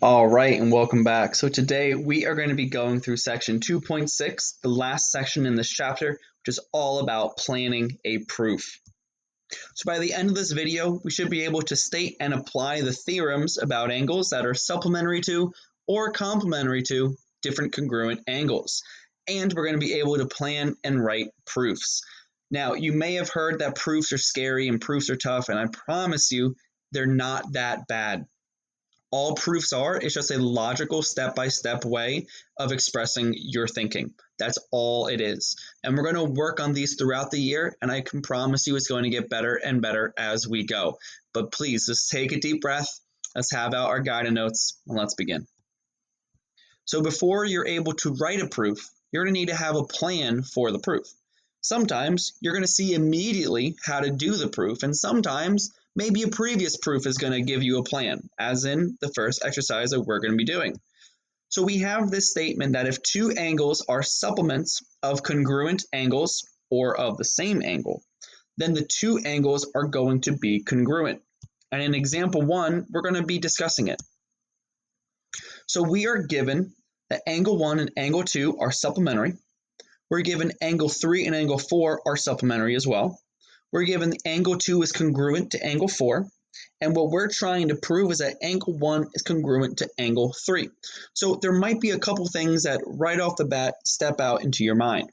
All right, and welcome back. So today we are going to be going through section 2.6, the last section in this chapter, which is all about planning a proof. So by the end of this video, we should be able to state and apply the theorems about angles that are supplementary to or complementary to different congruent angles. And we're going to be able to plan and write proofs. Now, you may have heard that proofs are scary and proofs are tough, and I promise you, they're not that bad all proofs are it's just a logical step by step way of expressing your thinking. That's all it is. And we're going to work on these throughout the year, and I can promise you it's going to get better and better as we go. But please just take a deep breath. Let's have out our guided notes and let's begin. So, before you're able to write a proof, you're going to need to have a plan for the proof. Sometimes you're going to see immediately how to do the proof, and sometimes maybe a previous proof is going to give you a plan, as in the first exercise that we're going to be doing. So we have this statement that if two angles are supplements of congruent angles or of the same angle, then the two angles are going to be congruent. And in example one, we're going to be discussing it. So we are given that angle 1 and angle 2 are supplementary. We're given angle 3 and angle 4 are supplementary as well we're given angle 2 is congruent to angle 4. And what we're trying to prove is that angle 1 is congruent to angle 3. So there might be a couple things that right off the bat step out into your mind.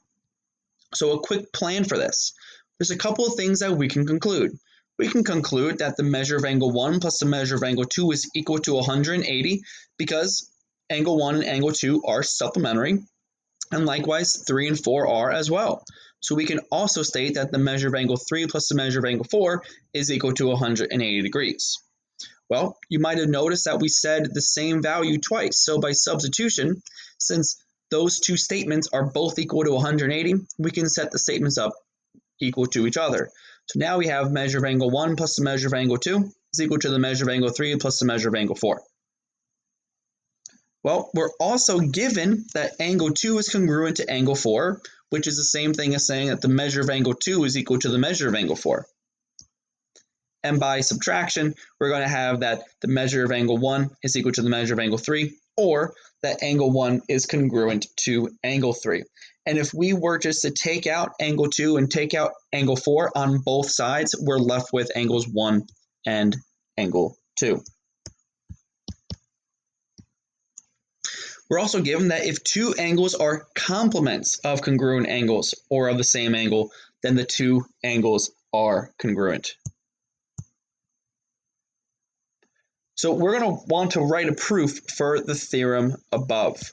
So a quick plan for this. There's a couple of things that we can conclude. We can conclude that the measure of angle 1 plus the measure of angle 2 is equal to 180 because angle 1 and angle 2 are supplementary and likewise 3 and 4 are as well. So we can also state that the measure of angle 3 plus the measure of angle 4 is equal to 180 degrees. Well, you might have noticed that we said the same value twice. So by substitution, since those two statements are both equal to 180, we can set the statements up equal to each other. So now we have measure of angle 1 plus the measure of angle 2 is equal to the measure of angle 3 plus the measure of angle 4. Well, we're also given that angle 2 is congruent to angle 4, which is the same thing as saying that the measure of angle 2 is equal to the measure of angle 4. And by subtraction, we're going to have that the measure of angle 1 is equal to the measure of angle 3, or that angle 1 is congruent to angle 3. And if we were just to take out angle 2 and take out angle 4 on both sides, we're left with angles 1 and angle 2. We're also given that if two angles are complements of congruent angles or of the same angle, then the two angles are congruent. So we're going to want to write a proof for the theorem above.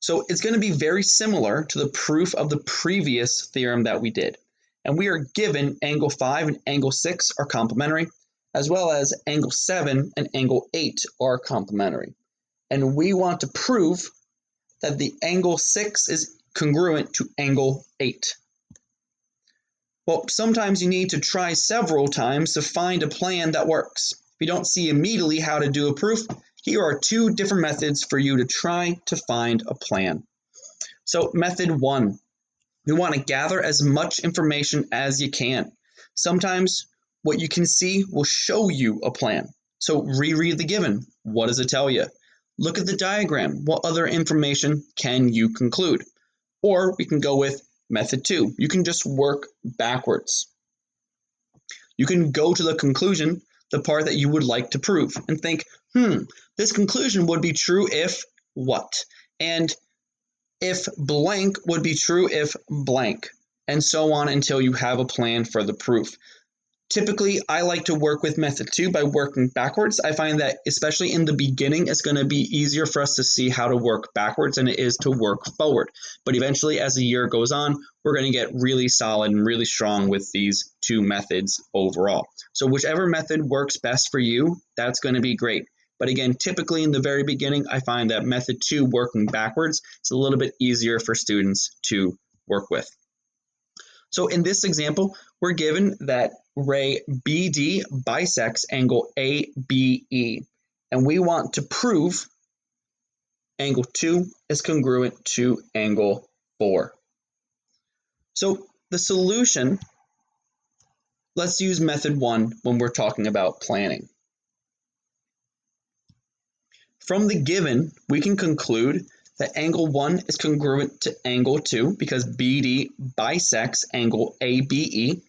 So it's going to be very similar to the proof of the previous theorem that we did. And we are given angle 5 and angle 6 are complementary, as well as angle 7 and angle 8 are complementary and we want to prove that the angle 6 is congruent to angle 8. Well, sometimes you need to try several times to find a plan that works. If you don't see immediately how to do a proof, here are two different methods for you to try to find a plan. So method one, you want to gather as much information as you can. Sometimes what you can see will show you a plan. So reread the given. What does it tell you? Look at the diagram. What other information can you conclude? Or we can go with method two. You can just work backwards. You can go to the conclusion, the part that you would like to prove, and think, hmm, this conclusion would be true if what? And if blank would be true if blank, and so on until you have a plan for the proof. Typically, I like to work with method two by working backwards. I find that, especially in the beginning, it's going to be easier for us to see how to work backwards than it is to work forward. But eventually, as the year goes on, we're going to get really solid and really strong with these two methods overall. So, whichever method works best for you, that's going to be great. But again, typically in the very beginning, I find that method two, working backwards, is a little bit easier for students to work with. So in this example, we're given that ray BD bisects angle ABE, and we want to prove angle 2 is congruent to angle 4. So the solution, let's use method 1 when we're talking about planning. From the given, we can conclude that angle 1 is congruent to angle 2 because BD bisects angle ABE.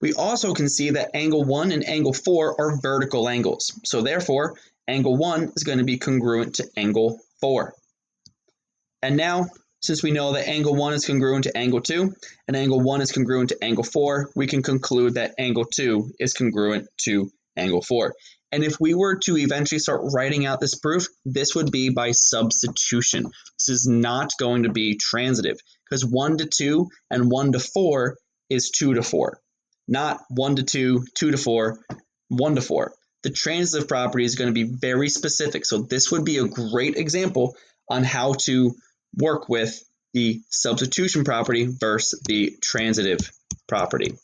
We also can see that angle 1 and angle 4 are vertical angles. So therefore, angle 1 is going to be congruent to angle 4. And now, since we know that angle 1 is congruent to angle 2 and angle 1 is congruent to angle 4, we can conclude that angle 2 is congruent to angle 4. And if we were to eventually start writing out this proof, this would be by substitution. This is not going to be transitive because 1 to 2 and 1 to 4 is 2 to 4, not 1 to 2, 2 to 4, 1 to 4. The transitive property is going to be very specific. So this would be a great example on how to work with the substitution property versus the transitive property.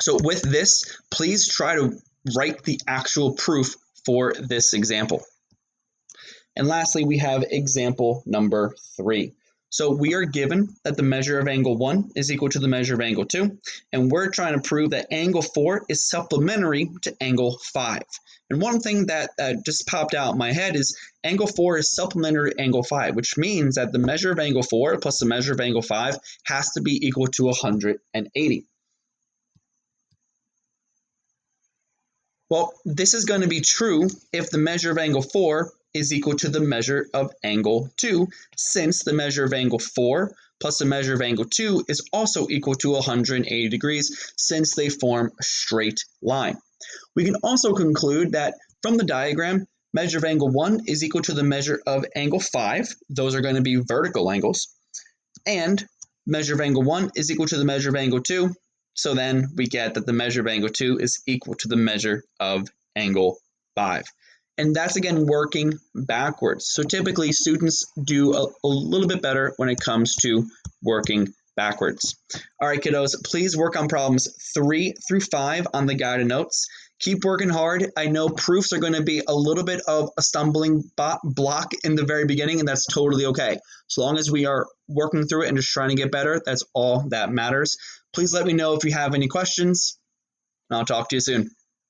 So with this, please try to write the actual proof for this example. And lastly, we have example number three. So we are given that the measure of angle 1 is equal to the measure of angle 2, and we're trying to prove that angle 4 is supplementary to angle 5. And one thing that uh, just popped out in my head is angle 4 is supplementary to angle 5, which means that the measure of angle 4 plus the measure of angle 5 has to be equal to 180. Well, this is going to be true if the measure of angle 4 is equal to the measure of angle 2, since the measure of angle 4 plus the measure of angle 2 is also equal to 180 degrees, since they form a straight line. We can also conclude that from the diagram, measure of angle 1 is equal to the measure of angle 5. Those are going to be vertical angles. And measure of angle 1 is equal to the measure of angle 2. So then we get that the measure of angle 2 is equal to the measure of angle 5. And that's again working backwards. So typically students do a, a, little bit better when it comes to working backwards. All right, kiddos, please work on problems three through five on the guided notes. Keep working hard. I know proofs are going to be a little bit of a stumbling block in the very beginning, and that's totally okay. As long as we are working through it and just trying to get better, that's all that matters. Please let me know if you have any questions, and I'll talk to you soon.